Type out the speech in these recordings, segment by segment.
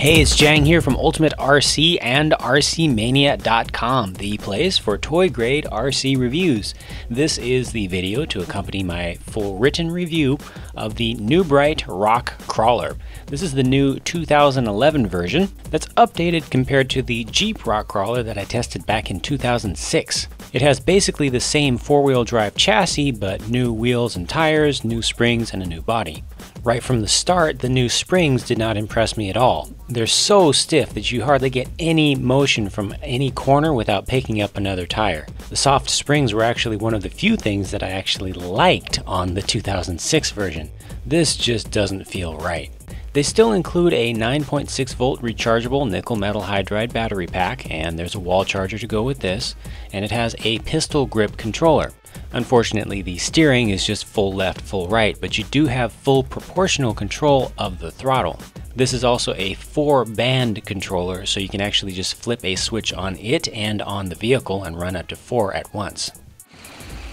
Hey, it's Jang here from Ultimate RC and RCMania.com, the place for toy grade RC reviews. This is the video to accompany my full written review of the New Bright Rock Crawler. This is the new 2011 version that's updated compared to the Jeep Rock Crawler that I tested back in 2006. It has basically the same four-wheel drive chassis, but new wheels and tires, new springs, and a new body. Right from the start, the new springs did not impress me at all. They're so stiff that you hardly get any motion from any corner without picking up another tire. The soft springs were actually one of the few things that I actually liked on the 2006 version. This just doesn't feel right. They still include a 9.6 volt rechargeable nickel metal hydride battery pack, and there's a wall charger to go with this, and it has a pistol grip controller. Unfortunately, the steering is just full left, full right, but you do have full proportional control of the throttle. This is also a four band controller, so you can actually just flip a switch on it and on the vehicle and run up to four at once.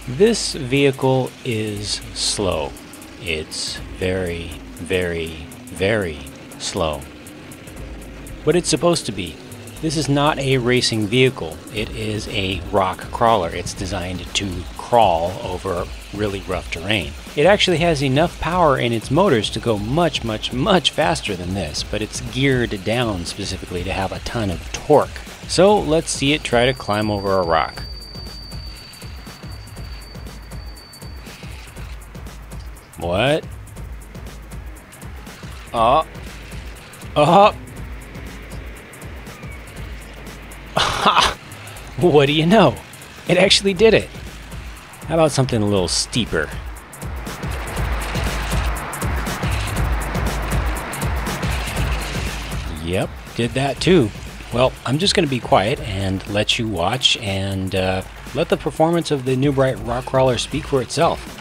This vehicle is slow. It's very, very, very slow. But it's supposed to be. This is not a racing vehicle. It is a rock crawler. It's designed to crawl over really rough terrain. It actually has enough power in its motors to go much, much, much faster than this, but it's geared down specifically to have a ton of torque. So let's see it try to climb over a rock. What? Oh. Oh. what do you know? It actually did it. How about something a little steeper? Yep, did that too. Well, I'm just going to be quiet and let you watch and uh, let the performance of the New Bright Rock Crawler speak for itself.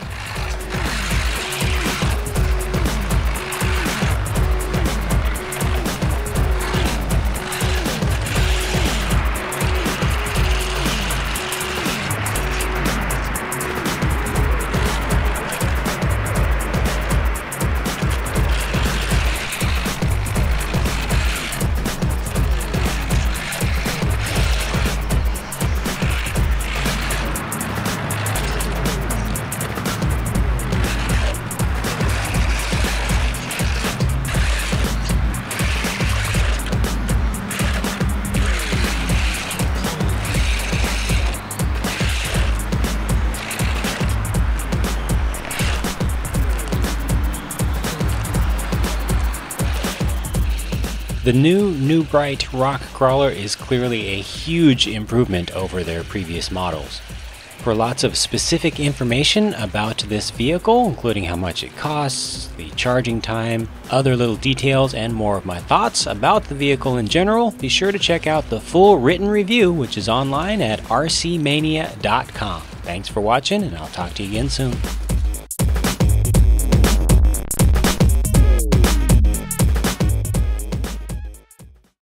The new New Bright Rock Crawler is clearly a huge improvement over their previous models. For lots of specific information about this vehicle, including how much it costs, the charging time, other little details, and more of my thoughts about the vehicle in general, be sure to check out the full written review, which is online at rcmania.com. Thanks for watching, and I'll talk to you again soon.